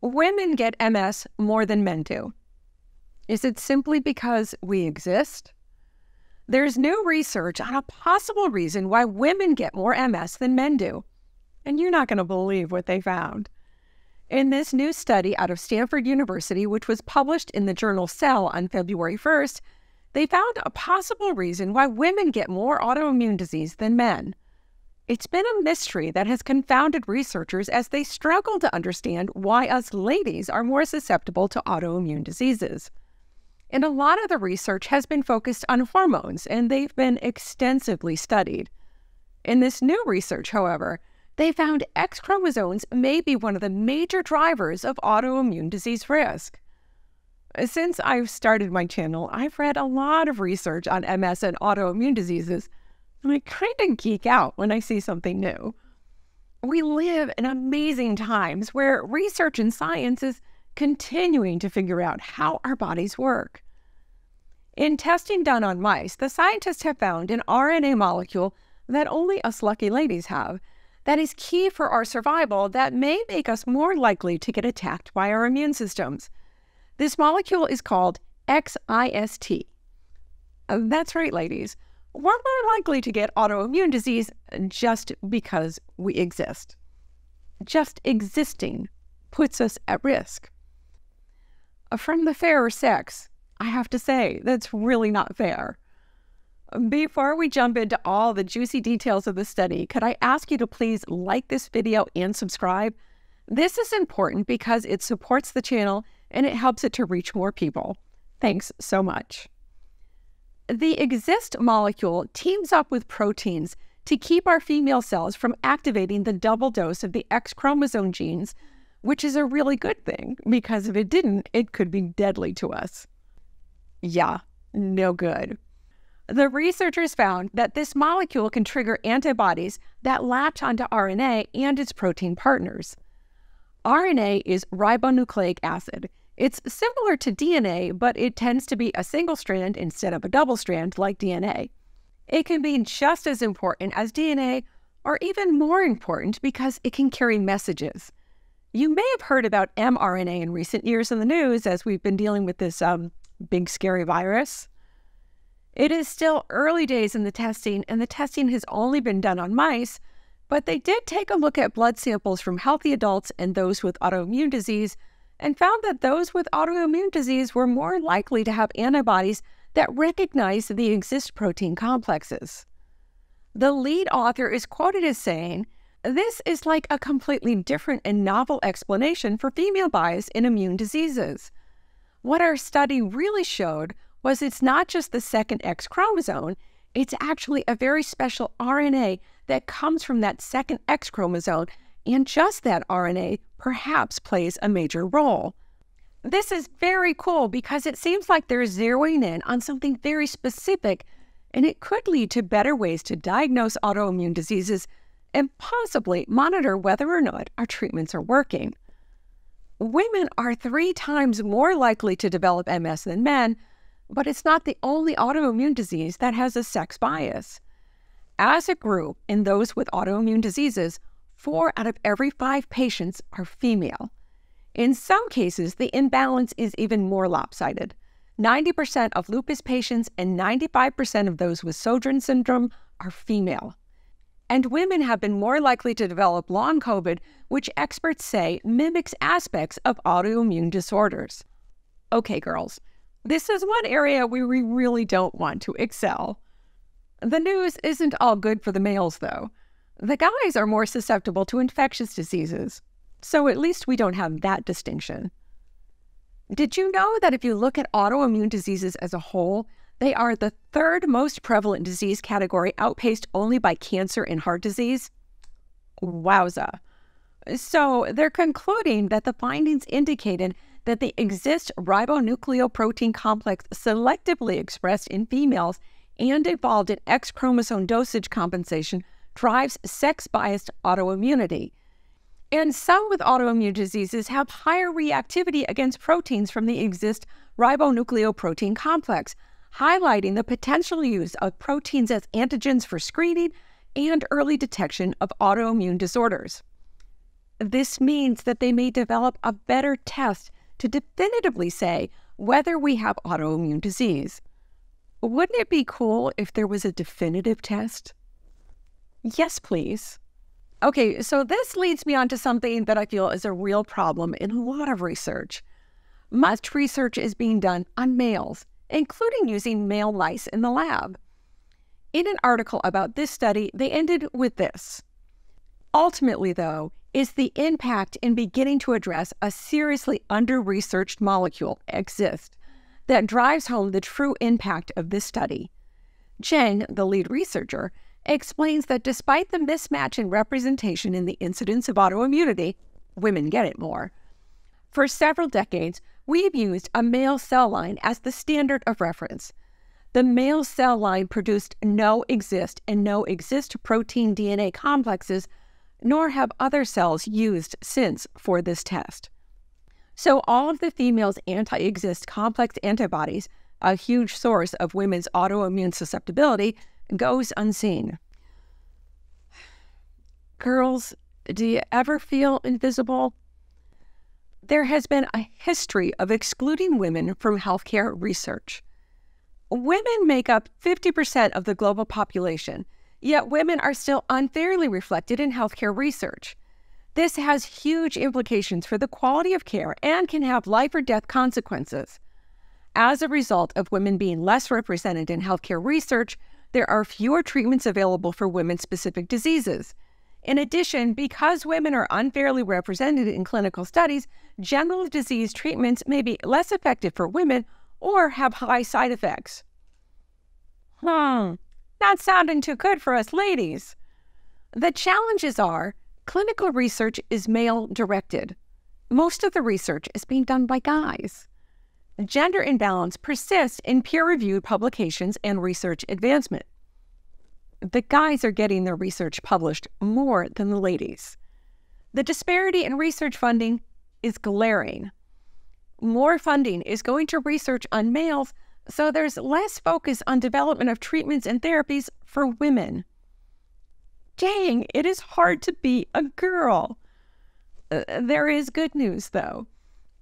women get MS more than men do. Is it simply because we exist? There's new research on a possible reason why women get more MS than men do. And you're not going to believe what they found. In this new study out of Stanford University, which was published in the journal Cell on February 1st, they found a possible reason why women get more autoimmune disease than men. It's been a mystery that has confounded researchers as they struggle to understand why us ladies are more susceptible to autoimmune diseases. And a lot of the research has been focused on hormones, and they've been extensively studied. In this new research, however, they found X chromosomes may be one of the major drivers of autoimmune disease risk. Since I've started my channel, I've read a lot of research on MS and autoimmune diseases, and I kind of geek out when I see something new. We live in amazing times where research and science is continuing to figure out how our bodies work. In testing done on mice, the scientists have found an RNA molecule that only us lucky ladies have that is key for our survival that may make us more likely to get attacked by our immune systems. This molecule is called XIST. Uh, that's right, ladies. We're more likely to get autoimmune disease just because we exist. Just existing puts us at risk. From the fairer sex, I have to say, that's really not fair. Before we jump into all the juicy details of the study, could I ask you to please like this video and subscribe? This is important because it supports the channel and it helps it to reach more people. Thanks so much. The Xist molecule teams up with proteins to keep our female cells from activating the double dose of the X chromosome genes which is a really good thing because if it didn't, it could be deadly to us. Yeah, no good. The researchers found that this molecule can trigger antibodies that latch onto RNA and its protein partners. RNA is ribonucleic acid. It's similar to DNA, but it tends to be a single strand instead of a double strand like DNA. It can be just as important as DNA, or even more important because it can carry messages. You may have heard about mRNA in recent years in the news as we've been dealing with this um, big, scary virus. It is still early days in the testing, and the testing has only been done on mice, but they did take a look at blood samples from healthy adults and those with autoimmune disease and found that those with autoimmune disease were more likely to have antibodies that recognize the Xist protein complexes. The lead author is quoted as saying, this is like a completely different and novel explanation for female bias in immune diseases. What our study really showed was it's not just the second X chromosome, it's actually a very special RNA that comes from that second X chromosome, and just that RNA perhaps plays a major role. This is very cool because it seems like they're zeroing in on something very specific, and it could lead to better ways to diagnose autoimmune diseases and possibly monitor whether or not our treatments are working. Women are three times more likely to develop MS than men, but it's not the only autoimmune disease that has a sex bias. As a group, in those with autoimmune diseases, four out of every five patients are female. In some cases, the imbalance is even more lopsided. 90% of lupus patients and 95% of those with Sjogren's syndrome are female and women have been more likely to develop long COVID, which experts say mimics aspects of autoimmune disorders. Okay, girls, this is one area where we really don't want to excel. The news isn't all good for the males, though. The guys are more susceptible to infectious diseases, so at least we don't have that distinction. Did you know that if you look at autoimmune diseases as a whole, they are the third most prevalent disease category, outpaced only by cancer and heart disease. Wowza. So they're concluding that the findings indicated that the Xist ribonucleoprotein complex selectively expressed in females and involved in X chromosome dosage compensation drives sex biased autoimmunity. And some with autoimmune diseases have higher reactivity against proteins from the Xist ribonucleoprotein complex, highlighting the potential use of proteins as antigens for screening and early detection of autoimmune disorders. This means that they may develop a better test to definitively say whether we have autoimmune disease. Wouldn't it be cool if there was a definitive test? Yes, please. Okay, so this leads me on to something that I feel is a real problem in a lot of research. Much research is being done on males, including using male lice in the lab. In an article about this study, they ended with this. Ultimately, though, is the impact in beginning to address a seriously under researched molecule, Xist, that drives home the true impact of this study. Cheng, the lead researcher, explains that despite the mismatch in representation in the incidence of autoimmunity, women get it more. For several decades, we've used a male cell line as the standard of reference. The male cell line produced no Xist and no Xist protein DNA complexes, nor have other cells used since for this test. So, all of the female's anti Xist complex antibodies, a huge source of women's autoimmune susceptibility, goes unseen. Girls, do you ever feel invisible? There has been a history of excluding women from healthcare research. Women make up 50% of the global population, yet women are still unfairly reflected in healthcare research. This has huge implications for the quality of care and can have life or death consequences. As a result of women being less represented in healthcare research, there are fewer treatments available for women specific diseases. In addition, because women are unfairly represented in clinical studies, general disease treatments may be less effective for women or have high side effects. Hmm, not sounding too good for us ladies. The challenges are clinical research is male directed. Most of the research is being done by guys gender imbalance persists in peer reviewed publications and research advancement. The guys are getting their research published more than the ladies. The disparity in research funding is glaring. More funding is going to research on males, so there's less focus on development of treatments and therapies for women. Dang, it is hard to be a girl. Uh, there is good news, though.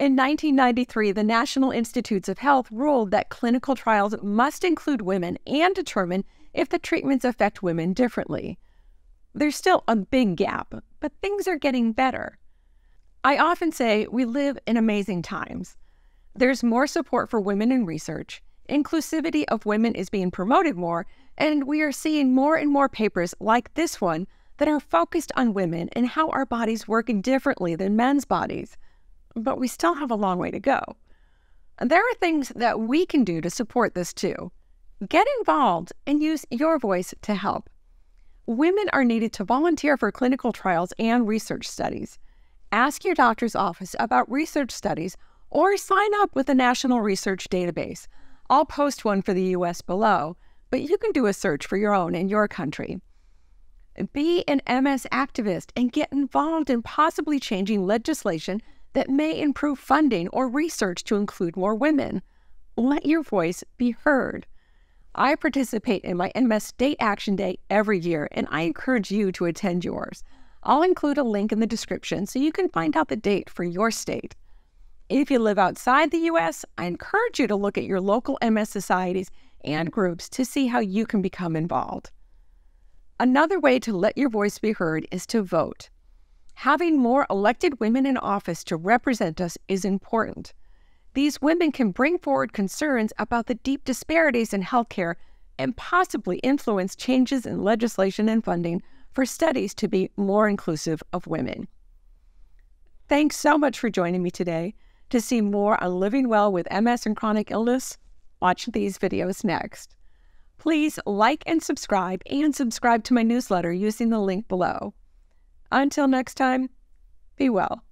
In 1993, the National Institutes of Health ruled that clinical trials must include women and determine if the treatments affect women differently. There's still a big gap, but things are getting better. I often say we live in amazing times. There's more support for women in research, inclusivity of women is being promoted more, and we are seeing more and more papers like this one that are focused on women and how our bodies work differently than men's bodies but we still have a long way to go. And there are things that we can do to support this too. Get involved and use your voice to help. Women are needed to volunteer for clinical trials and research studies. Ask your doctor's office about research studies or sign up with the National Research Database. I'll post one for the US below, but you can do a search for your own in your country. Be an MS activist and get involved in possibly changing legislation that may improve funding or research to include more women. Let your voice be heard. I participate in my MS State Action Day every year, and I encourage you to attend yours. I'll include a link in the description so you can find out the date for your state. If you live outside the U.S., I encourage you to look at your local MS societies and groups to see how you can become involved. Another way to let your voice be heard is to vote. Having more elected women in office to represent us is important. These women can bring forward concerns about the deep disparities in healthcare and possibly influence changes in legislation and funding for studies to be more inclusive of women. Thanks so much for joining me today. To see more on living well with MS and chronic illness, watch these videos next. Please like and subscribe and subscribe to my newsletter using the link below. Until next time, be well.